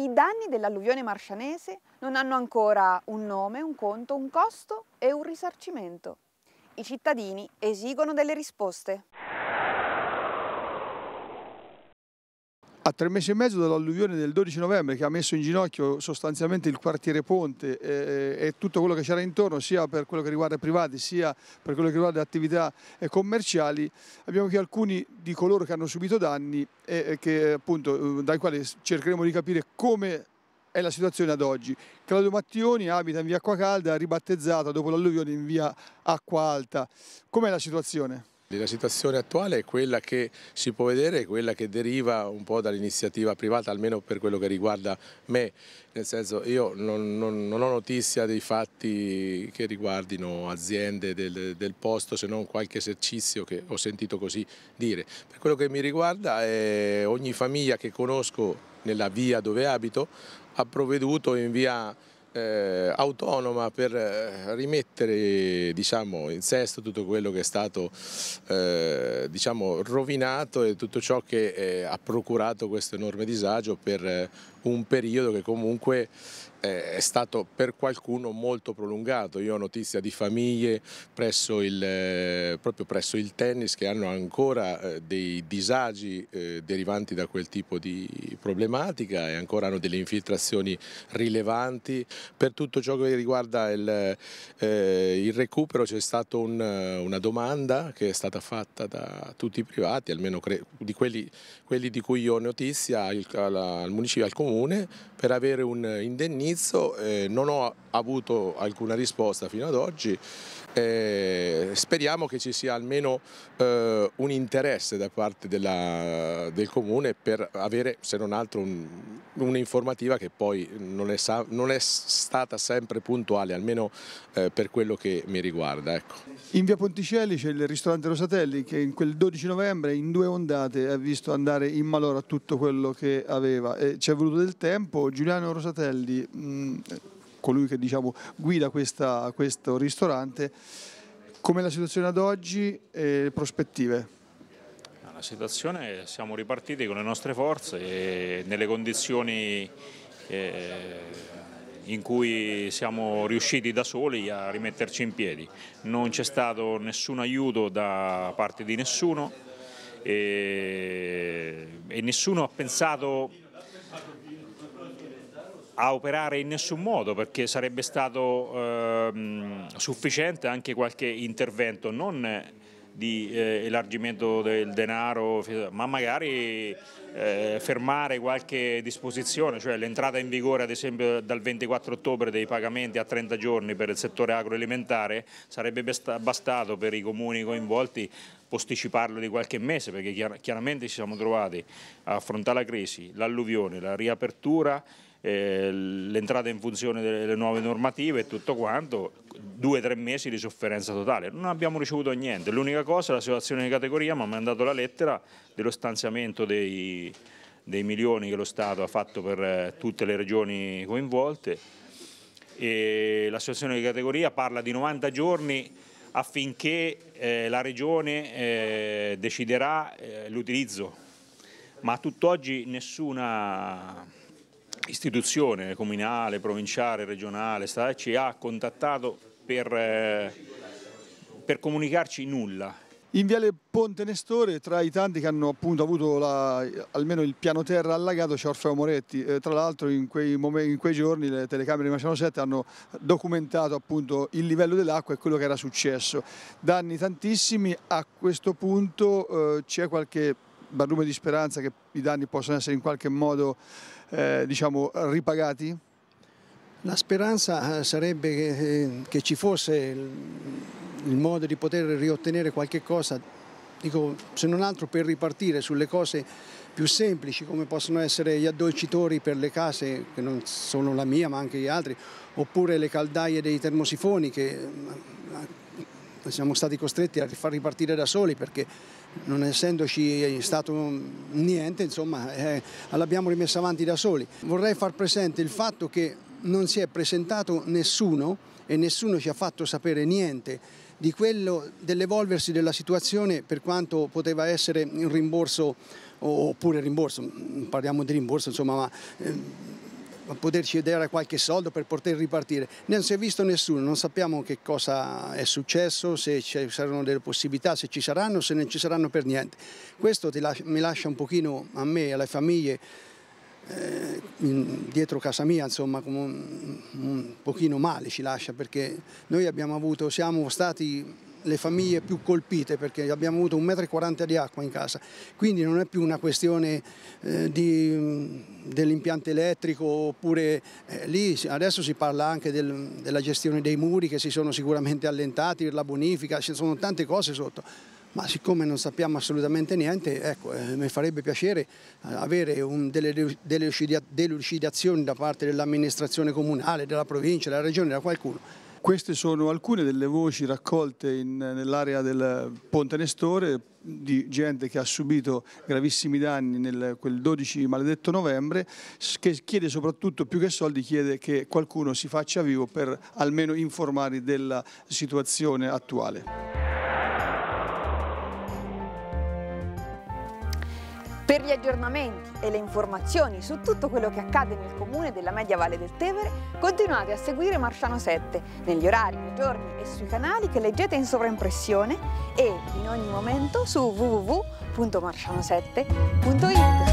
I danni dell'alluvione marscianese non hanno ancora un nome, un conto, un costo e un risarcimento. I cittadini esigono delle risposte. Tre mesi e mezzo dall'alluvione del 12 novembre che ha messo in ginocchio sostanzialmente il quartiere Ponte e, e tutto quello che c'era intorno, sia per quello che riguarda i privati sia per quello che riguarda le attività commerciali, abbiamo qui alcuni di coloro che hanno subito danni e, che, appunto, dai quali cercheremo di capire come è la situazione ad oggi. Claudio Mattioni abita in via Acqua Calda, ribattezzata dopo l'alluvione in via Acqua Alta. Com'è la situazione? La situazione attuale è quella che si può vedere, quella che deriva un po' dall'iniziativa privata, almeno per quello che riguarda me, nel senso io non, non, non ho notizia dei fatti che riguardino aziende del, del, posto se non qualche esercizio che ho sentito così dire. Per quello che mi riguarda è ogni famiglia che conosco nella via dove abito ha provveduto in via eh, autonoma per eh, rimettere diciamo, in sesto tutto quello che è stato eh, diciamo, rovinato e tutto ciò che eh, ha procurato questo enorme disagio per eh, un periodo che comunque è stato per qualcuno molto prolungato. Io ho notizia di famiglie presso il, eh, proprio presso il tennis che hanno ancora eh, dei disagi eh, derivanti da quel tipo di problematica e ancora hanno delle infiltrazioni rilevanti. Per tutto ciò che riguarda il, il recupero c'è stata un, una domanda che è stata fatta da tutti i privati, almeno di quelli, quelli, di cui io ho notizia al, al municipio, al comune, per avere un indennizzo all'inizio, eh, non ho avuto alcuna risposta fino ad oggi, eh, speriamo che ci sia almeno eh, un interesse da parte della, del Comune per avere se non altro un'informativa che poi non è, non è, stata sempre puntuale, almeno eh, per quello che mi riguarda. Ecco. In via Ponticelli c'è il ristorante Rosatelli che in quel 12 novembre in due ondate ha visto andare in malora tutto quello che aveva ci è voluto del tempo. Giuliano Rosatelli mh, colui che diciamo, guida questa, questo ristorante. Com'è la situazione ad oggi e le prospettive? La situazione, siamo ripartiti con le nostre forze e nelle condizioni eh, in cui siamo riusciti da soli a rimetterci in piedi. Non c'è stato nessun aiuto da parte di nessuno e nessuno ha pensato a operare in nessun modo perché sarebbe stato ehm, sufficiente anche qualche intervento, non di eh, elargimento del denaro, ma magari eh, fermare qualche disposizione, cioè l'entrata in vigore ad esempio dal 24 ottobre dei pagamenti a 30 giorni per il settore agroalimentare sarebbe bastato per i comuni coinvolti posticiparlo di qualche mese perché chiaramente ci siamo trovati a affrontare la crisi, l'alluvione, la riapertura eh, l'entrata in funzione delle nuove normative e tutto quanto, due o tre mesi di sofferenza totale. Non abbiamo ricevuto niente, l'unica cosa è la situazione di categoria, mi ha mandato la lettera dello stanziamento dei, dei milioni che lo Stato ha fatto per eh, tutte le regioni coinvolte. E la situazione di categoria parla di 90 giorni affinché eh, la regione eh, deciderà eh, l'utilizzo, ma a tutt'oggi nessuna istituzione comunale, provinciale, regionale ci ha contattato per, eh, per comunicarci nulla. In Viale Ponte Nestore, tra i tanti che hanno appunto avuto la, almeno il piano terra allagato, c'è Orfeo Moretti. Eh, tra l'altro in, in, quei giorni le telecamere di Maciano 7 hanno documentato appunto il livello dell'acqua e quello che era successo. Danni tantissimi, a questo punto eh, c'è qualche barlume di speranza che i danni possano essere in qualche modo eh, diciamo, ripagati? La speranza eh, sarebbe che, eh, che ci fosse il, il, modo di poter riottenere qualche cosa, dico, se non altro per ripartire sulle cose più semplici come possono essere gli addolcitori per le case, che non sono la mia ma anche gli altri, oppure le caldaie dei termosifoni che eh, siamo stati costretti a far ripartire da soli perché non essendoci stato niente, insomma, eh, l'abbiamo rimessa avanti da soli. Vorrei far presente il fatto che non si è presentato nessuno e nessuno ci ha fatto sapere niente di quello dell'evolversi della situazione per quanto poteva essere un rimborso oppure rimborso, parliamo di rimborso insomma, ma eh, poterci dare qualche soldo per poter ripartire. Non si è visto nessuno, non sappiamo che cosa è successo, se ci saranno delle possibilità, se ci saranno, se non ci saranno per niente. Questo lascia, mi lascia un pochino a me e alle famiglie eh, dietro casa mia insomma un, un pochino male ci lascia perché noi abbiamo avuto, siamo stati le famiglie più colpite perché abbiamo avuto un metro e 40 di acqua in casa, quindi non è più una questione eh, dell'impianto elettrico oppure eh, lì adesso si parla anche del, della gestione dei muri che si sono sicuramente allentati, la bonifica, ci sono tante cose sotto. Ma siccome non sappiamo assolutamente niente, ecco, eh, mi farebbe piacere eh, avere un, delle delucidazioni da parte dell'amministrazione comunale, della provincia, della regione, da qualcuno queste sono alcune delle voci raccolte nell'area del Ponte Nestore di gente che ha subito gravissimi danni nel quel 12 maledetto novembre, che chiede soprattutto più che soldi, chiede che qualcuno si faccia vivo per almeno informare della situazione attuale. Per gli aggiornamenti e le informazioni su tutto quello che accade nel comune della Media Valle del Tevere, continuate a seguire Marciano 7 negli orari, nei giorni e sui canali che leggete in sovraimpressione e in ogni momento su www.marciano7.it.